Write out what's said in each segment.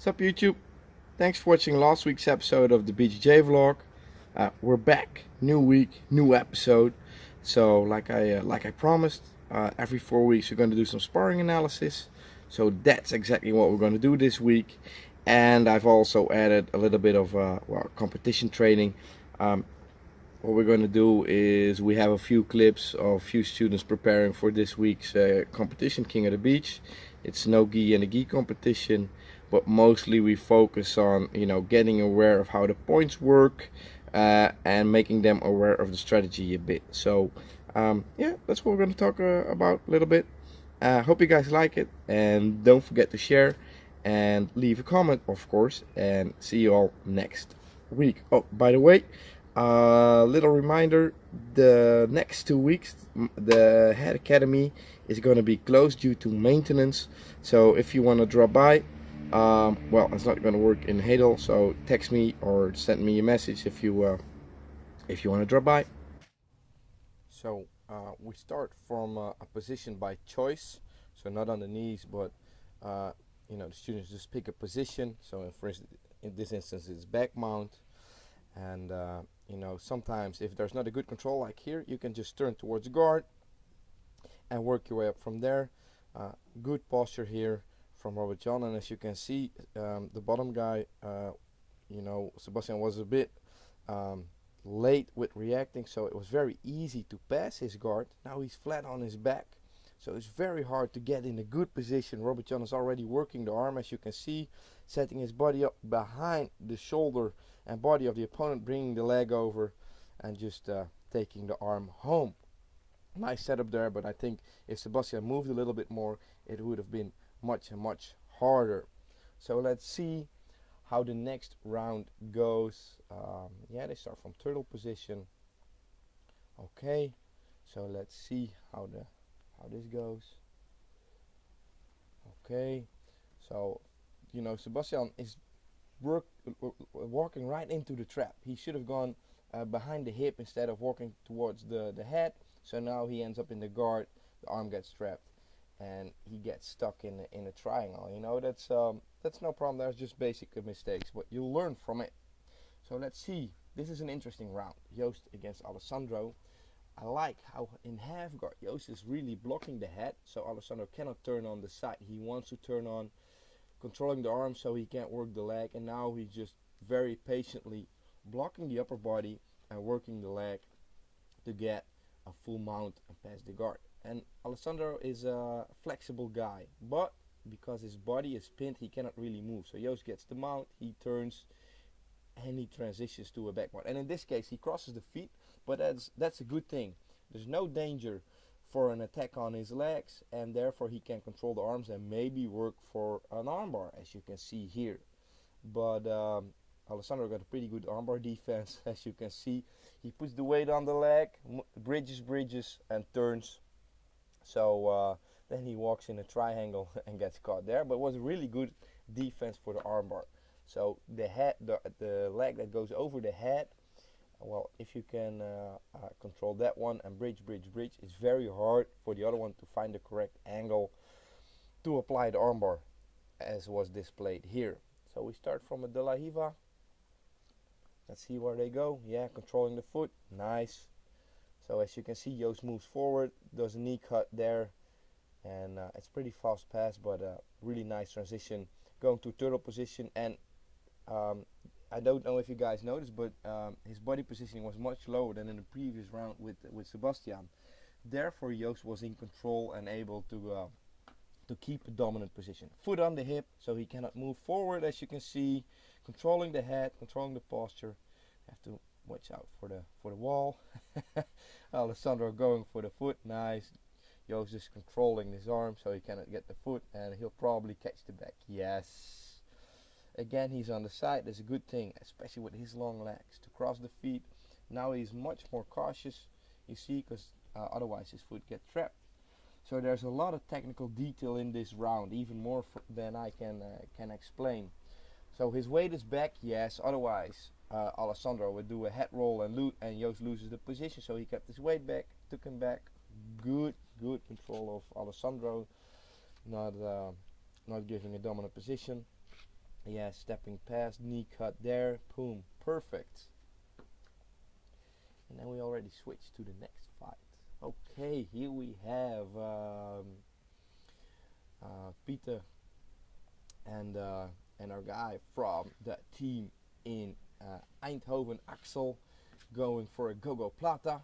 What's up YouTube? Thanks for watching last week's episode of the BJJ vlog. Uh, we're back, new week, new episode. So like I uh, like I promised, uh, every four weeks we're going to do some sparring analysis. So that's exactly what we're going to do this week. And I've also added a little bit of uh, well competition training. Um, what we're going to do is we have a few clips of a few students preparing for this week's uh, competition, King of the Beach. It's no gi and a gi competition, but mostly we focus on you know getting aware of how the points work uh, and making them aware of the strategy a bit. So um, yeah, that's what we're going to talk uh, about a little bit. I hope you guys like it, and don't forget to share and leave a comment, of course. And see you all next week. Oh, by the way. Uh, little reminder, the next two weeks the Hedel Academy is going to be closed due to maintenance. So if you want to drop by, um, well, it's not going to work in Hedel, so text me or send me a message if you uh, if you want to drop by. So uh, we start from uh, a position by choice, so not on the knees, but uh, you know the students just pick a position. So for instance, in this instance, it's back mount and uh, you know sometimes if there's not a good control like here you can just turn towards guard and work your way up from there uh, good posture here from Robert John and as you can see um, the bottom guy uh, you know Sebastian was a bit um, late with reacting. So it was very easy to pass his guard. Now he's flat on his back. So it's very hard to get in a good position. Robert John is already working the arm as you can see setting his body up behind the shoulder and body of the opponent, bringing the leg over and just uh, taking the arm home. Nice setup there, but I think if Sebastian moved a little bit more, it would have been much, and much harder. So let's see how the next round goes. Um, yeah, they start from turtle position. Okay, so let's see how the how this goes. Okay, so you know Sebastian is work, walking right into the trap. He should have gone uh, behind the hip instead of walking towards the, the head. So now he ends up in the guard, the arm gets trapped, and he gets stuck in a, in a triangle. You know, that's um, that's no problem. That's just basic mistakes, but you'll learn from it. So let's see. This is an interesting round. Joost against Alessandro. I like how in half guard Joost is really blocking the head, so Alessandro cannot turn on the side. He wants to turn on controlling the arm so he can't work the leg and now he's just very patiently blocking the upper body and working the leg to get a full mount and pass the guard and Alessandro is a flexible guy but because his body is pinned he cannot really move. So Joost gets the mount he turns and he transitions to a back mount and in this case he crosses the feet but that's that's a good thing. There's no danger for an attack on his legs and therefore he can control the arms and maybe work for an armbar as you can see here. But um, Alessandro got a pretty good armbar defense as you can see. He puts the weight on the leg bridges bridges and turns so uh, then he walks in a triangle and gets caught there but was a really good defense for the armbar so the head the, the leg that goes over the head well if you can uh, uh, control that one and bridge bridge bridge it's very hard for the other one to find the correct angle to apply the armbar as was displayed here. So we start from a De La Riva. Let's see where they go. Yeah controlling the foot. Nice so as you can see Joost moves forward does a knee cut there and uh, it's pretty fast pass but uh, really nice transition going to turtle position and um, I don't know if you guys noticed, but um, his body positioning was much lower than in the previous round with with Sebastian. Therefore, Joost was in control and able to uh, to keep a dominant position. Foot on the hip, so he cannot move forward, as you can see. Controlling the head, controlling the posture. Have to watch out for the for the wall. Alessandro going for the foot, nice. Joost is controlling his arm, so he cannot get the foot, and he'll probably catch the back. Yes. Again, he's on the side. That's a good thing, especially with his long legs. To cross the feet, now he's much more cautious, you see, because uh, otherwise his foot get trapped. So there's a lot of technical detail in this round, even more than I can uh, can explain. So his weight is back, yes. Otherwise, uh, Alessandro would do a head roll and loot, and Joost loses the position. So he kept his weight back, took him back. Good, good control of Alessandro, not uh, not giving a dominant position. Yeah, stepping past, knee cut there, boom, perfect. And then we already switched to the next fight. Okay, here we have um, uh, Peter and uh, and our guy from the team in Eindhoven, Axel, going for a Gogoplata.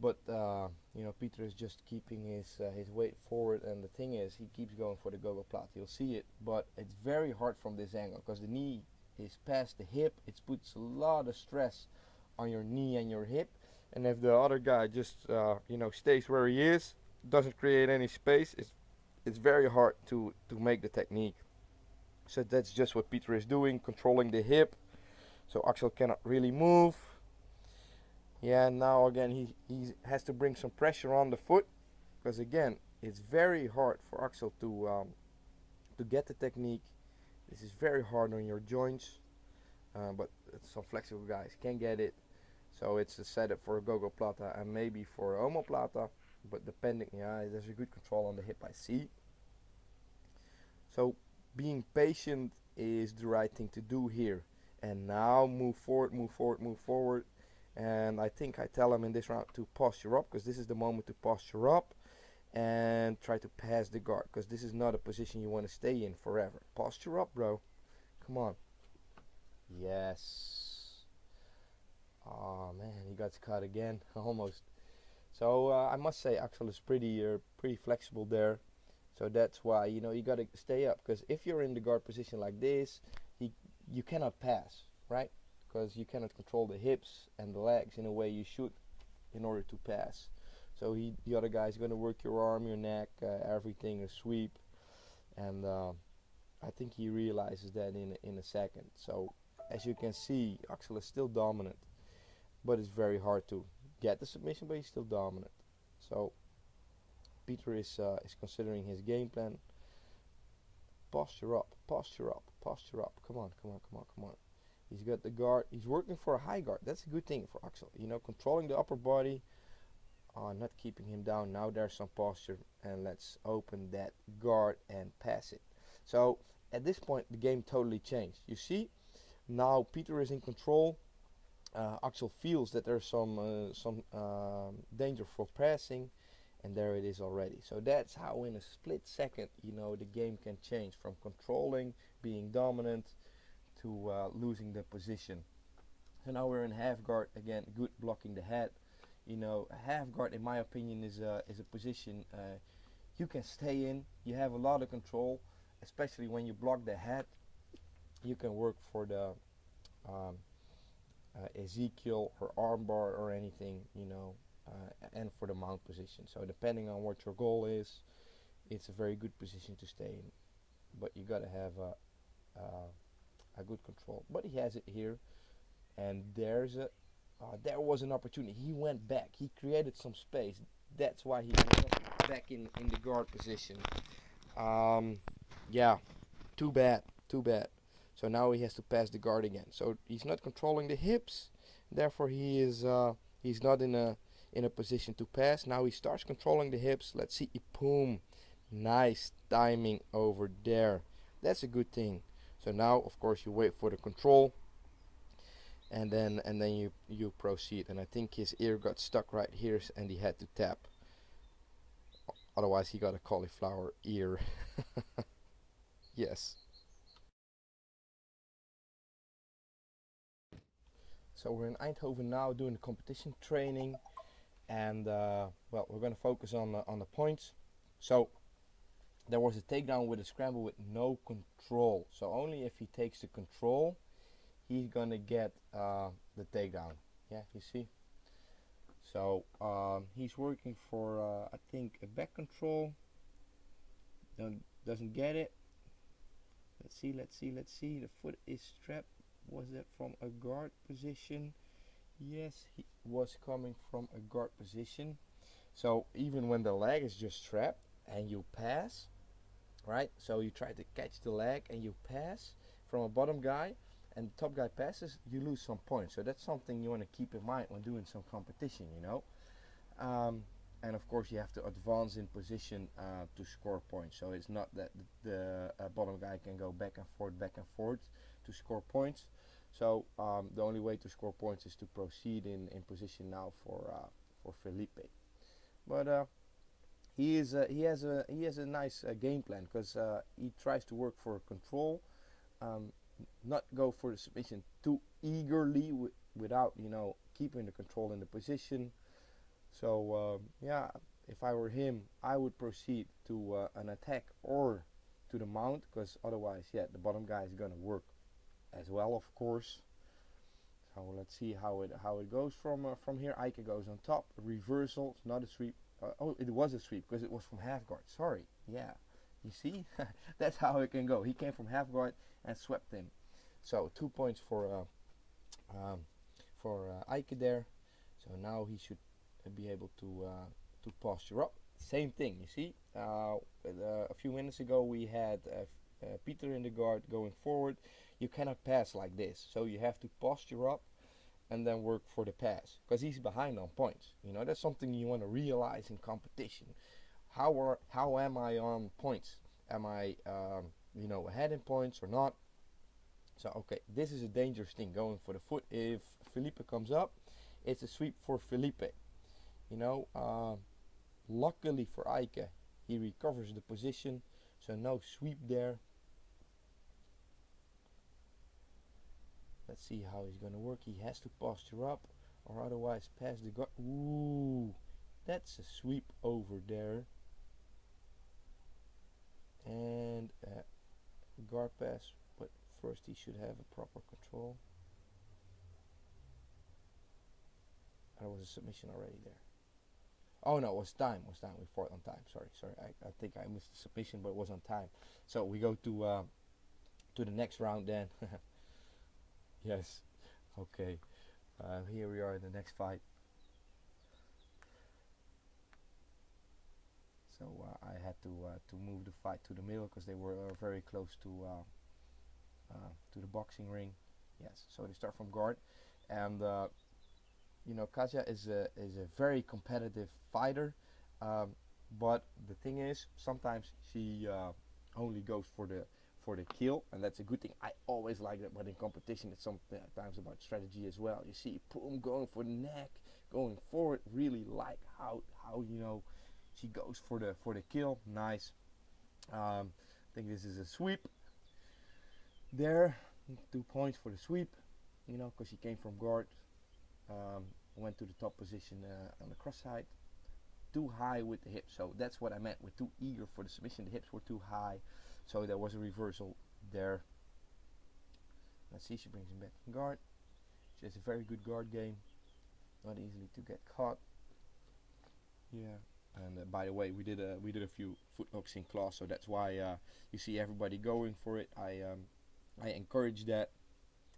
But uh, you know, Peter is just keeping his uh, his weight forward, and the thing is, he keeps going for the Gogoplata. You'll see it, but it's very hard from this angle because the knee is past the hip. It puts a lot of stress on your knee and your hip. And if the other guy just uh, you know stays where he is, doesn't create any space, it's it's very hard to to make the technique. So that's just what Peter is doing, controlling the hip. So Axel cannot really move. Yeah, now again he, he has to bring some pressure on the foot because again it's very hard for Axel to um, to get the technique. This is very hard on your joints, uh, but some flexible guys can get it. So it's a setup for a Gogoplata and maybe for a Omoplata, but depending, yeah, there's a good control on the hip I see. So being patient is the right thing to do here. And now move forward, move forward, move forward. And I think I tell him in this round to posture up because this is the moment to posture up and try to pass the guard because this is not a position you want to stay in forever. Posture up, bro. Come on. Yes. Oh man, he got cut again, almost. So uh, I must say, Axel is pretty, uh, pretty flexible there. So that's why you know you got to stay up because if you're in the guard position like this, you cannot pass, right? Because you cannot control the hips and the legs in a way you should in order to pass. So he, the other guy is going to work your arm, your neck, uh, everything, a sweep, and uh, I think he realizes that in a, in a second. So as you can see, Axel is still dominant, but it's very hard to get the submission, but he's still dominant. So Peter is uh, is considering his game plan. Posture up, posture up, posture up. Come on, come on, come on, come on. He's got the guard. He's working for a high guard. That's a good thing for Axel. You know, controlling the upper body, uh, not keeping him down. Now there's some posture, and let's open that guard and pass it. So at this point, the game totally changed. You see, now Peter is in control. Uh, Axel feels that there's some uh, some um, danger for passing and there it is already so that's how in a split second you know the game can change from controlling being dominant to uh, losing the position so now we're in half guard again good blocking the head you know half guard in my opinion is a is a position uh, you can stay in you have a lot of control especially when you block the head you can work for the um, uh, Ezekiel or armbar or anything you know uh, and for the mount position. So depending on what your goal is, it's a very good position to stay in. But you gotta have a, uh, a good control. But he has it here, and there's a uh, there was an opportunity. He went back. He created some space. That's why he went back in in the guard position. Um, yeah, too bad. Too bad. So now he has to pass the guard again. So he's not controlling the hips. Therefore, he is uh, he's not in a in a position to pass. Now he starts controlling the hips. Let's see. Boom. Nice timing over there. That's a good thing. So now, of course, you wait for the control, and then and then you you proceed. And I think his ear got stuck right here, and he had to tap. Otherwise, he got a cauliflower ear. yes. So we're in Eindhoven now doing the competition training and uh, well we're going to focus on the, on the points so there was a takedown with a scramble with no control. So only if he takes the control he's gonna get uh, the takedown. Yeah you see? So um, he's working for uh, I think a back control. Don't, doesn't get it. Let's see let's see let's see. The foot is trapped. was that from a guard position? Yes he was coming from a guard position. So even when the leg is just trapped and you pass right? So you try to catch the leg and you pass from a bottom guy and the top guy passes you lose some points. So that's something you want to keep in mind when doing some competition you know? Um, and of course you have to advance in position uh, to score points. So it's not that the, the uh, bottom guy can go back and forth back and forth to score points. So um, the only way to score points is to proceed in, in position now for uh, for Felipe. But uh, he is he has a he has a nice uh, game plan because uh, he tries to work for control um, not go for the submission too eagerly without you know keeping the control in the position so um, yeah, if I were him, I would proceed to uh, an attack or to the mount, because otherwise, yeah, the bottom guy is gonna work as well, of course. So let's see how it how it goes from uh, from here. Eike goes on top, reversal, not a sweep. Uh, oh, it was a sweep because it was from half guard. Sorry, yeah, you see, that's how it can go. He came from half guard and swept him. So two points for uh, um, for uh, Eike there. So now he should be able to uh, to posture up. Same thing, you see. Uh, uh, a few minutes ago we had Peter in the guard going forward. You cannot pass like this, so you have to posture up and then work for the pass because he's behind on points. You know that's something you want to realize in competition. How are how am I on points? Am I um, you know ahead in points or not? So okay, this is a dangerous thing going for the foot. If Felipe comes up, it's a sweep for Felipe. You know, uh, luckily for Eike, he recovers the position, so no sweep there. See how he's going to work. He has to posture up, or otherwise pass the guard. Ooh, that's a sweep over there. And uh, guard pass, but first he should have a proper control. There was a submission already there. Oh no, it was time. It was time. We fought on time. Sorry, sorry. I, I think I missed the submission, but it was on time. So we go to uh, to the next round then. yes. Okay. Uh, here we are in the next fight. So uh, I had to uh, to move the fight to the middle because they were uh, very close to uh, to the boxing ring. Yes. So they start from guard, and you know, Katja is a is a very competitive fighter, um, but the thing is, sometimes she uh, only goes for the for the kill, and that's a good thing. I always like that, but in competition, it's sometimes about strategy as well. You see, boom, going for the neck, going forward. Really like how how you know she goes for the for the kill. Nice. Um, I think this is a sweep. There, two points for the sweep. You know, because she came from guard um, went to the top position uh, on the cross side too high with the hips so that's what I meant with too eager for the submission the hips were too high so there was a reversal there. Let's see she brings him back in guard. She has a very good guard game. Not easily to get caught. Yeah. And uh, by the way we did a we did a few footlocks in class so that's why uh, you see everybody going for it. I um, I encourage that.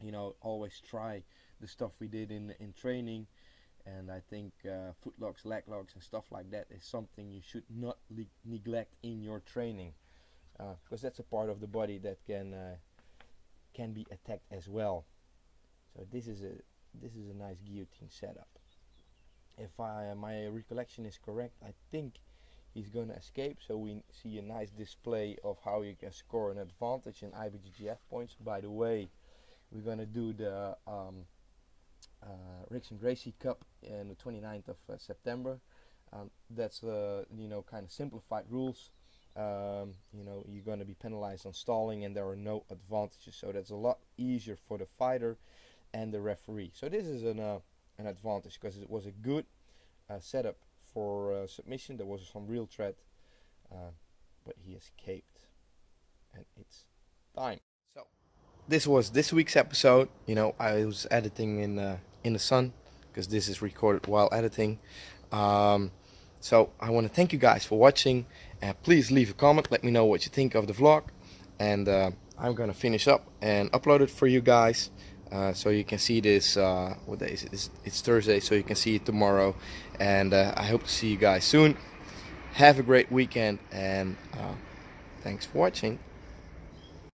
You know always try the stuff we did in in training. And I think uh, footlocks, leg locks and stuff like that is something you should not neglect in your training because uh, that's a part of the body that can uh, can be attacked as well so this is a this is a nice guillotine setup if I, my recollection is correct I think he's gonna escape so we see a nice display of how you can score an advantage in IBJJF points by the way we're gonna do the um, uh, Rickson Gracie Cup in the 29th of uh, September. Um, that's uh, you know kind of simplified rules. Um, you know you're going to be penalized on stalling, and there are no advantages. So that's a lot easier for the fighter and the referee. So this is an uh, an advantage because it was a good uh, setup for uh, submission. There was some real threat, but he escaped, and it's time so this was this week's episode. You know, I was editing in uh, in the sun because this is recorded while editing. Um, so I want to thank you guys for watching. And please leave a comment. Let me know what you think of the vlog. And uh, I'm gonna finish up and upload it for you guys. Uh, so you can see this. Uh, what day is it? It's, it's, Thursday, so you can see it tomorrow. And uh, I hope to see you guys soon. Have a great weekend, and uh, thanks for watching.